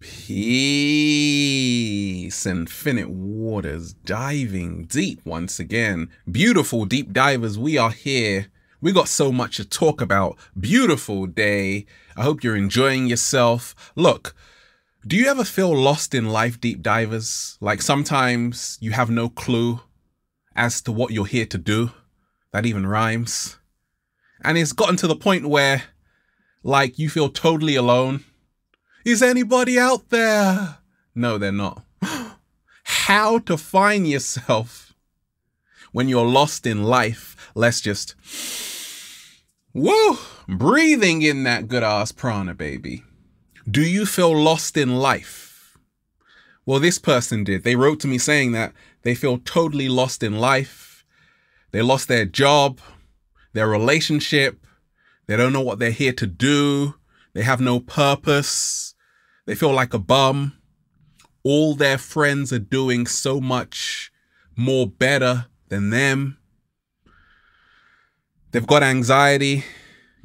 Peace, infinite waters, diving deep once again. Beautiful deep divers, we are here. We got so much to talk about. Beautiful day. I hope you're enjoying yourself. Look, do you ever feel lost in life, deep divers? Like sometimes you have no clue as to what you're here to do. That even rhymes. And it's gotten to the point where, like, you feel totally alone is anybody out there? No, they're not. How to find yourself when you're lost in life. Let's just, whoa, breathing in that good ass prana, baby. Do you feel lost in life? Well, this person did. They wrote to me saying that they feel totally lost in life. They lost their job, their relationship. They don't know what they're here to do. They have no purpose. They feel like a bum. All their friends are doing so much more better than them. They've got anxiety.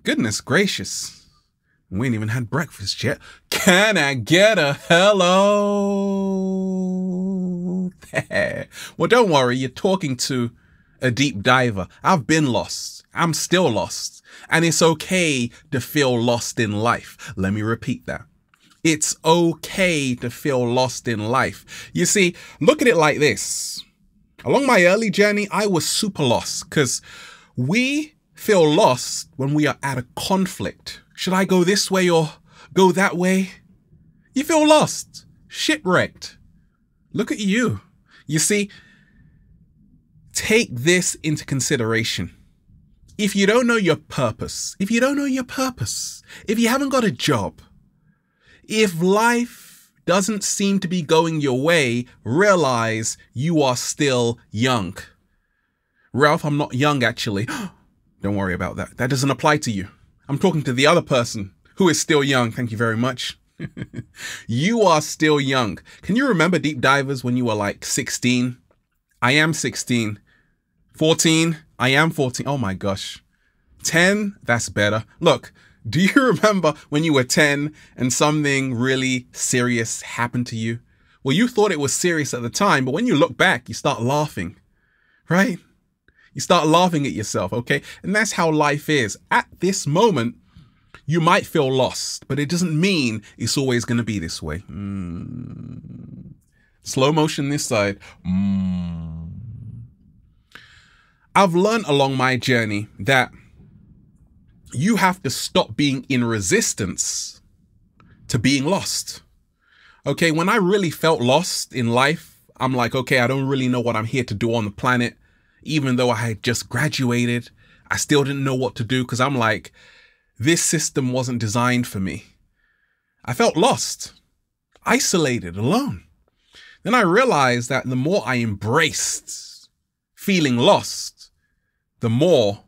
Goodness gracious. We ain't even had breakfast yet. Can I get a hello? There. Well, don't worry. You're talking to a deep diver. I've been lost. I'm still lost. And it's okay to feel lost in life. Let me repeat that. It's okay to feel lost in life. You see, look at it like this. Along my early journey, I was super lost because we feel lost when we are at a conflict. Should I go this way or go that way? You feel lost, shipwrecked. Look at you. You see, take this into consideration. If you don't know your purpose, if you don't know your purpose, if you haven't got a job, if life doesn't seem to be going your way, realize you are still young. Ralph, I'm not young actually. Don't worry about that. That doesn't apply to you. I'm talking to the other person who is still young. Thank you very much. you are still young. Can you remember deep divers when you were like 16? I am 16. 14? I am 14. Oh my gosh. 10? That's better. Look, do you remember when you were 10 and something really serious happened to you? Well, you thought it was serious at the time, but when you look back, you start laughing, right? You start laughing at yourself, okay? And that's how life is. At this moment, you might feel lost, but it doesn't mean it's always going to be this way. Mm. Slow motion this side. Mm. I've learned along my journey that you have to stop being in resistance to being lost. Okay, when I really felt lost in life, I'm like, okay, I don't really know what I'm here to do on the planet. Even though I had just graduated, I still didn't know what to do because I'm like, this system wasn't designed for me. I felt lost, isolated, alone. Then I realized that the more I embraced feeling lost, the more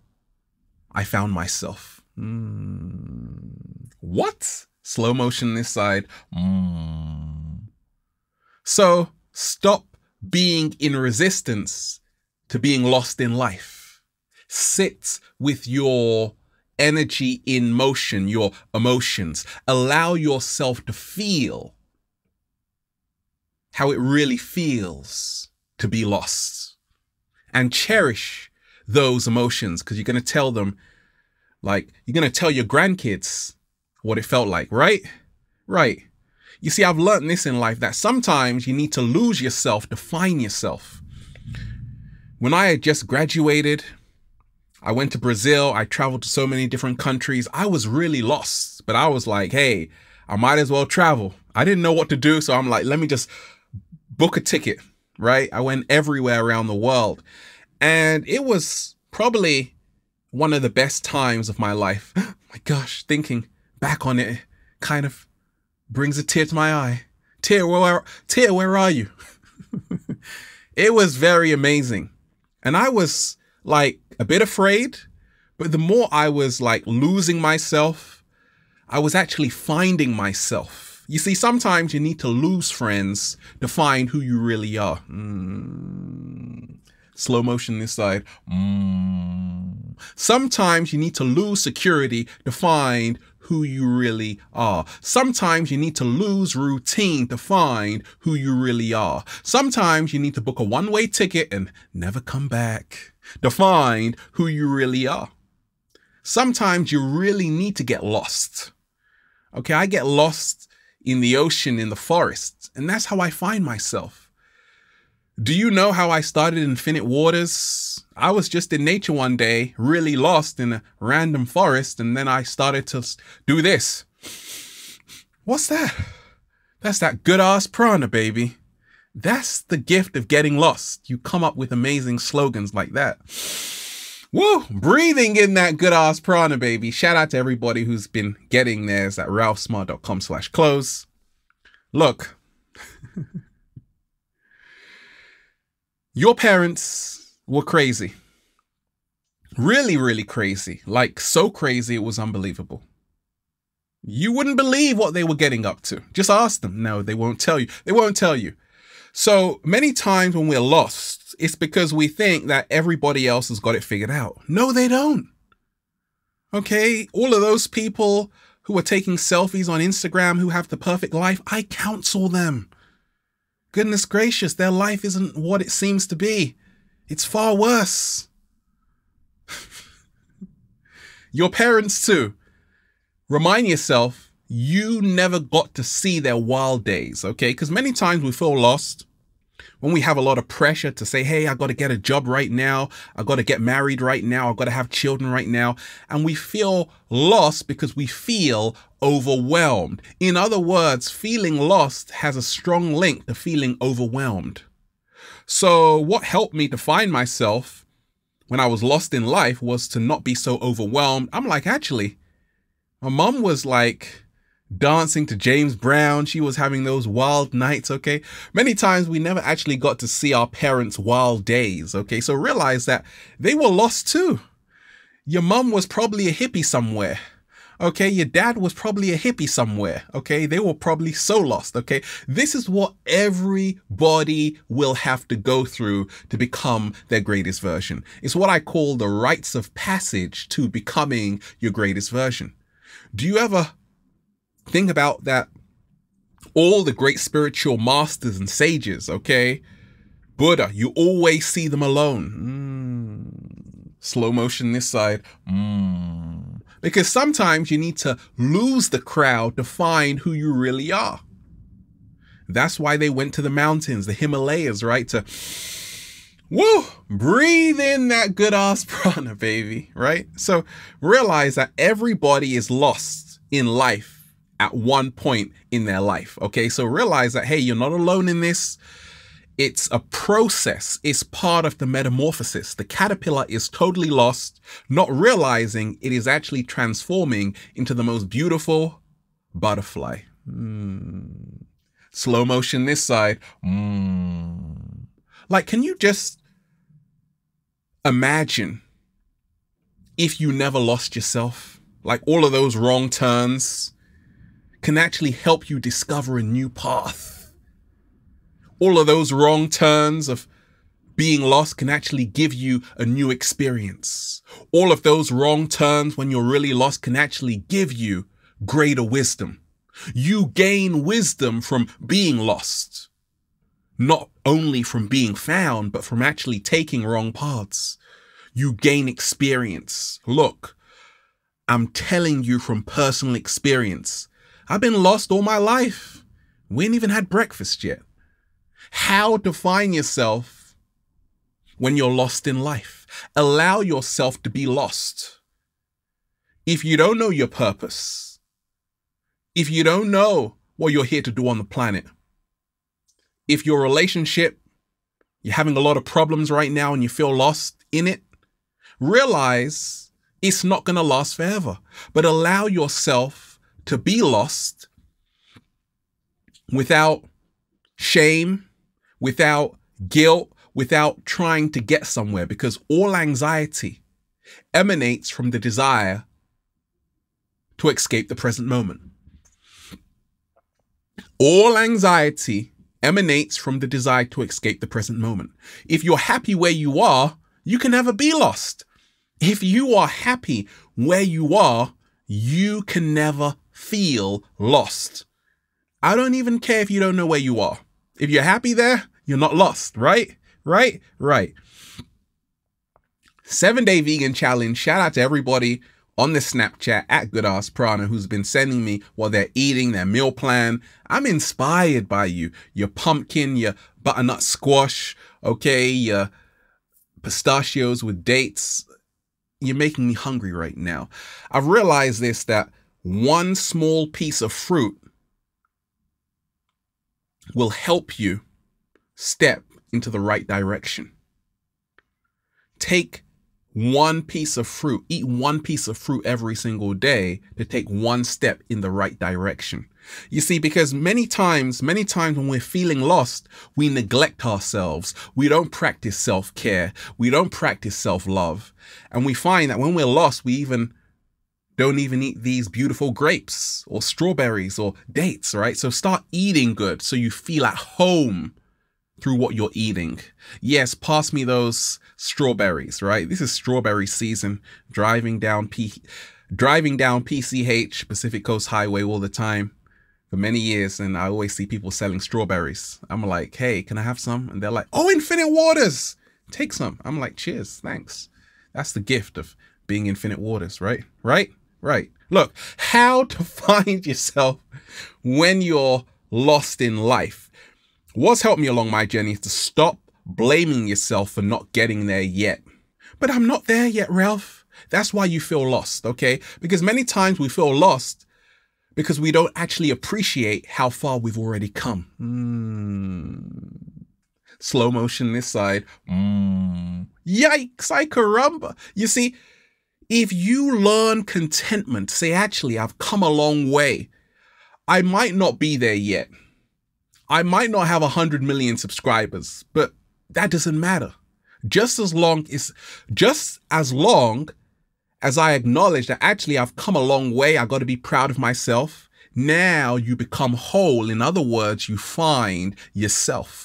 I found myself. Mm. What? Slow motion this side. Mm. So stop being in resistance to being lost in life. Sit with your energy in motion, your emotions. Allow yourself to feel how it really feels to be lost and cherish those emotions because you're going to tell them like, you're going to tell your grandkids what it felt like, right? Right. You see, I've learned this in life that sometimes you need to lose yourself to find yourself. When I had just graduated, I went to Brazil. I traveled to so many different countries. I was really lost, but I was like, hey, I might as well travel. I didn't know what to do. So I'm like, let me just book a ticket, right? I went everywhere around the world. And it was probably one of the best times of my life. my gosh, thinking back on it kind of brings a tear to my eye. Tear, where, tear, where are you? it was very amazing. And I was like a bit afraid, but the more I was like losing myself, I was actually finding myself. You see, sometimes you need to lose friends to find who you really are. Mm. Slow motion this side. Mm. Sometimes you need to lose security to find who you really are. Sometimes you need to lose routine to find who you really are. Sometimes you need to book a one way ticket and never come back to find who you really are. Sometimes you really need to get lost. Okay, I get lost in the ocean, in the forest, and that's how I find myself. Do you know how I started Infinite Waters? I was just in nature one day, really lost in a random forest, and then I started to do this. What's that? That's that good ass prana, baby. That's the gift of getting lost. You come up with amazing slogans like that. Woo! Breathing in that good ass prana, baby. Shout out to everybody who's been getting theirs at ralphsmart.com slash clothes. Look. Your parents were crazy. Really, really crazy. Like, so crazy it was unbelievable. You wouldn't believe what they were getting up to. Just ask them. No, they won't tell you. They won't tell you. So many times when we're lost, it's because we think that everybody else has got it figured out. No, they don't. Okay. All of those people who are taking selfies on Instagram who have the perfect life, I counsel them. Goodness gracious, their life isn't what it seems to be. It's far worse. Your parents, too. Remind yourself you never got to see their wild days, okay? Because many times we feel lost when we have a lot of pressure to say, hey, I got to get a job right now, I got to get married right now, I got to have children right now, and we feel lost because we feel overwhelmed. In other words, feeling lost has a strong link to feeling overwhelmed. So, what helped me to find myself when I was lost in life was to not be so overwhelmed. I'm like, actually, my mom was like, dancing to James Brown. She was having those wild nights, okay? Many times we never actually got to see our parents' wild days, okay? So realize that they were lost too. Your mum was probably a hippie somewhere. Okay, your dad was probably a hippie somewhere. Okay, they were probably so lost. Okay, this is what everybody will have to go through to become their greatest version. It's what I call the rites of passage to becoming your greatest version. Do you ever think about that all the great spiritual masters and sages, okay? Buddha, you always see them alone. Mm. Slow motion this side. Mm. Because sometimes you need to lose the crowd to find who you really are. That's why they went to the mountains, the Himalayas, right? To woo, breathe in that good ass prana, baby, right? So realize that everybody is lost in life at one point in their life. Okay, so realize that, hey, you're not alone in this. It's a process, it's part of the metamorphosis. The caterpillar is totally lost, not realizing it is actually transforming into the most beautiful butterfly. Mm. Slow motion this side. Mm. Like, can you just imagine if you never lost yourself? Like all of those wrong turns, can actually help you discover a new path. All of those wrong turns of being lost can actually give you a new experience. All of those wrong turns when you're really lost can actually give you greater wisdom. You gain wisdom from being lost, not only from being found, but from actually taking wrong paths. You gain experience. Look, I'm telling you from personal experience I've been lost all my life. We ain't even had breakfast yet. How define yourself when you're lost in life? Allow yourself to be lost. If you don't know your purpose, if you don't know what you're here to do on the planet, if your relationship, you're having a lot of problems right now and you feel lost in it, realize it's not going to last forever, but allow yourself to be lost without shame, without guilt, without trying to get somewhere, because all anxiety emanates from the desire to escape the present moment. All anxiety emanates from the desire to escape the present moment. If you're happy where you are, you can never be lost. If you are happy where you are, you can never feel lost. I don't even care if you don't know where you are. If you're happy there, you're not lost, right? Right? Right. Seven day vegan challenge. Shout out to everybody on the Snapchat at Good Ass Prana who's been sending me what they're eating, their meal plan. I'm inspired by you. Your pumpkin, your butternut squash, okay, your pistachios with dates. You're making me hungry right now. I've realized this that one small piece of fruit will help you step into the right direction. Take one piece of fruit, eat one piece of fruit every single day to take one step in the right direction. You see, because many times, many times when we're feeling lost, we neglect ourselves. We don't practice self care. We don't practice self love. And we find that when we're lost, we even don't even eat these beautiful grapes or strawberries or dates, right? So start eating good so you feel at home through what you're eating. Yes, pass me those strawberries, right? This is strawberry season. Driving down P driving down PCH, Pacific Coast Highway all the time for many years and I always see people selling strawberries. I'm like, "Hey, can I have some?" And they're like, "Oh, Infinite Waters. Take some." I'm like, "Cheers. Thanks." That's the gift of being Infinite Waters, right? Right? Right. Look, how to find yourself when you're lost in life What's helped me along my journey is to stop blaming yourself for not getting there yet. But I'm not there yet, Ralph. That's why you feel lost, okay? Because many times we feel lost because we don't actually appreciate how far we've already come. Mm. Slow motion this side. Mm. Yikes, I caramba. You see, if you learn contentment, say, actually, I've come a long way. I might not be there yet. I might not have 100 million subscribers, but that doesn't matter. Just as long as just as long as I acknowledge that actually I've come a long way, I got to be proud of myself. Now you become whole. In other words, you find yourself.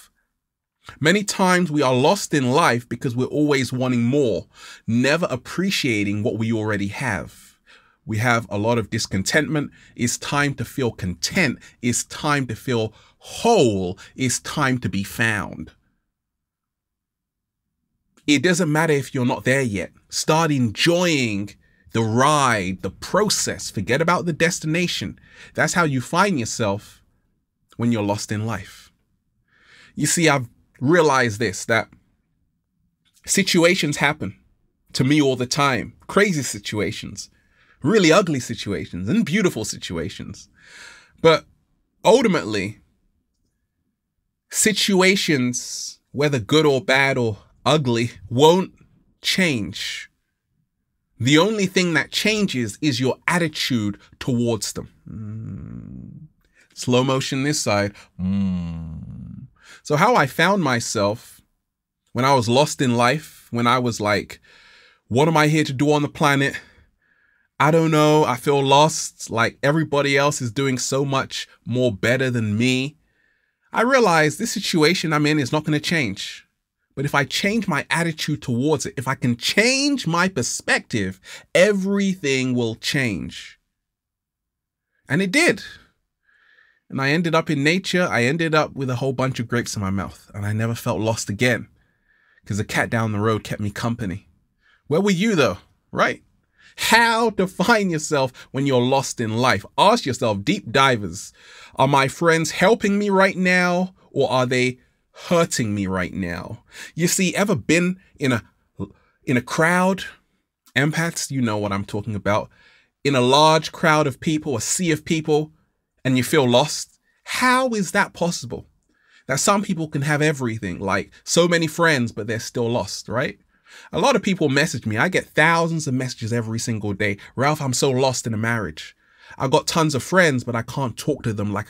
Many times we are lost in life because we're always wanting more, never appreciating what we already have. We have a lot of discontentment. It's time to feel content. It's time to feel whole It's time to be found. It doesn't matter if you're not there yet. Start enjoying the ride, the process. Forget about the destination. That's how you find yourself when you're lost in life. You see, I've realized this that situations happen to me all the time crazy situations, really ugly situations, and beautiful situations. But ultimately, situations, whether good or bad or ugly, won't change. The only thing that changes is your attitude towards them. Mm. Slow motion this side. Mm. So, how I found myself when I was lost in life, when I was like, what am I here to do on the planet? I don't know. I feel lost. Like everybody else is doing so much more better than me. I realize this situation I'm in is not going to change. But if I change my attitude towards it, if I can change my perspective, everything will change. And it did. And I ended up in nature. I ended up with a whole bunch of grapes in my mouth. And I never felt lost again because the cat down the road kept me company. Where were you though? Right? How to find yourself when you're lost in life. Ask yourself, deep divers, are my friends helping me right now or are they hurting me right now? You see, ever been in a in a crowd? Empaths, you know what I'm talking about. In a large crowd of people, a sea of people, and you feel lost? How is that possible? That some people can have everything, like so many friends, but they're still lost, right? A lot of people message me. I get thousands of messages every single day. Ralph, I'm so lost in a marriage. I've got tons of friends, but I can't talk to them like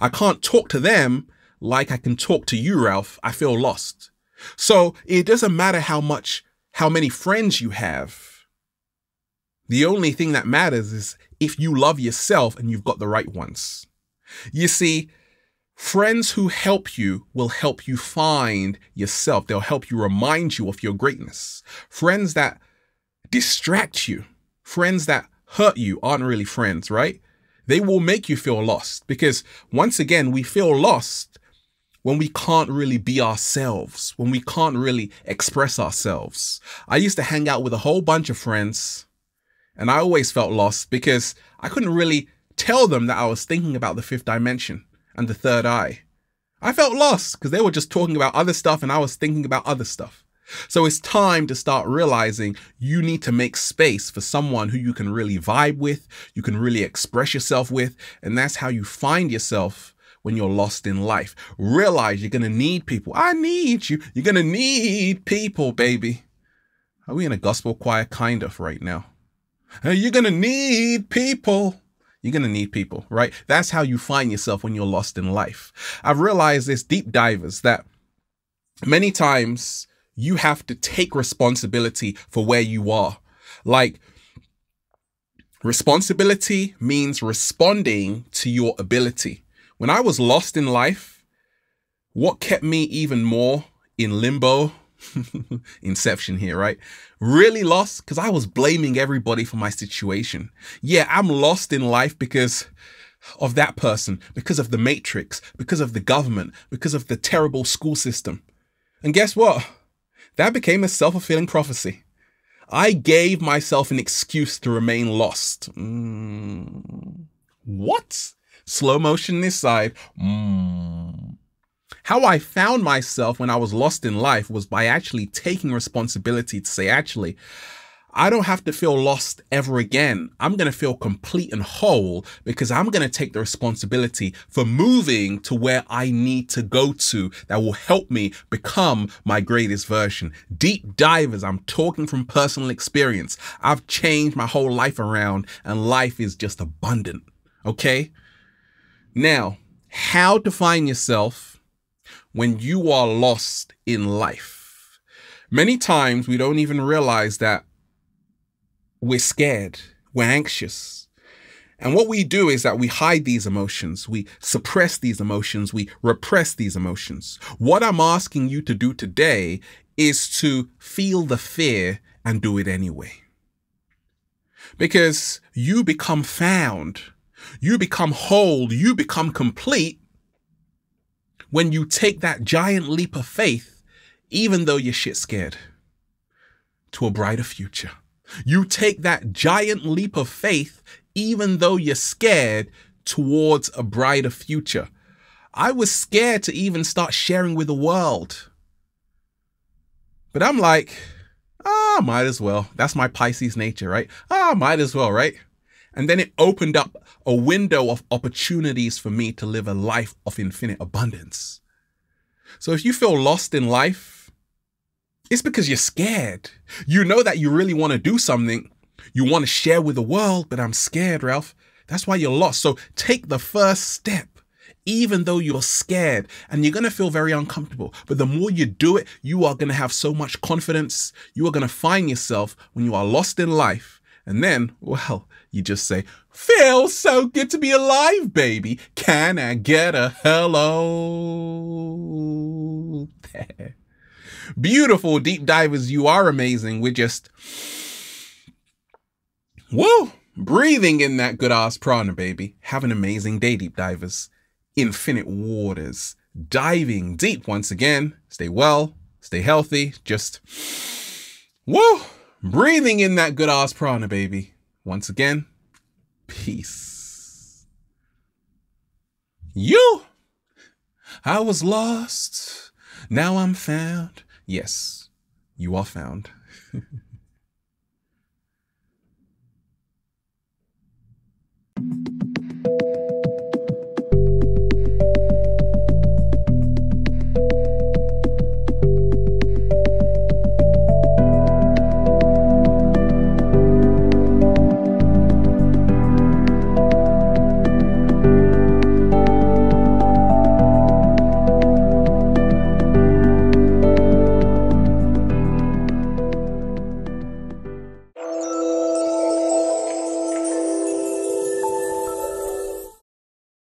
I can't talk to them like I can talk to you, Ralph. I feel lost. So it doesn't matter how much, how many friends you have. The only thing that matters is if you love yourself and you've got the right ones. You see, Friends who help you will help you find yourself. They'll help you remind you of your greatness. Friends that distract you, friends that hurt you aren't really friends, right? They will make you feel lost because once again, we feel lost when we can't really be ourselves, when we can't really express ourselves. I used to hang out with a whole bunch of friends and I always felt lost because I couldn't really tell them that I was thinking about the fifth dimension and the third eye. I felt lost because they were just talking about other stuff and I was thinking about other stuff. So it's time to start realizing you need to make space for someone who you can really vibe with, you can really express yourself with, and that's how you find yourself when you're lost in life. Realize you're going to need people. I need you. You're going to need people, baby. Are we in a gospel choir? Kind of right now. You're going to need people. You're going to need people, right? That's how you find yourself when you're lost in life. I've realized this deep divers that many times you have to take responsibility for where you are. Like, responsibility means responding to your ability. When I was lost in life, what kept me even more in limbo, inception here, right? Really lost because I was blaming everybody for my situation. Yeah, I'm lost in life because of that person, because of the matrix, because of the government, because of the terrible school system. And guess what? That became a self fulfilling prophecy. I gave myself an excuse to remain lost. Mm. What? Slow motion this side. Mm. How I found myself when I was lost in life was by actually taking responsibility to say, actually, I don't have to feel lost ever again. I'm going to feel complete and whole because I'm going to take the responsibility for moving to where I need to go to that will help me become my greatest version. Deep divers, I'm talking from personal experience. I've changed my whole life around and life is just abundant. Okay. Now, how to find yourself when you are lost in life. Many times we don't even realize that we're scared, we're anxious. And what we do is that we hide these emotions, we suppress these emotions, we repress these emotions. What I'm asking you to do today is to feel the fear and do it anyway. Because you become found you become whole, you become complete when you take that giant leap of faith, even though you're shit scared, to a brighter future. You take that giant leap of faith, even though you're scared, towards a brighter future. I was scared to even start sharing with the world. But I'm like, ah, oh, might as well. That's my Pisces nature, right? Ah, oh, might as well, right? And then it opened up a window of opportunities for me to live a life of infinite abundance. So if you feel lost in life, it's because you're scared. You know that you really want to do something. You want to share with the world, but I'm scared, Ralph. That's why you're lost. So take the first step, even though you're scared and you're going to feel very uncomfortable. But the more you do it, you are going to have so much confidence. You are going to find yourself when you are lost in life. And then, well, you just say, Feels so good to be alive, baby. Can I get a hello? Beautiful deep divers, you are amazing. We're just, woo, breathing in that good ass prana, baby. Have an amazing day, deep divers. Infinite waters, diving deep once again. Stay well, stay healthy. Just, woo, breathing in that good ass prana, baby. Once again, peace. You! I was lost. Now I'm found. Yes, you are found.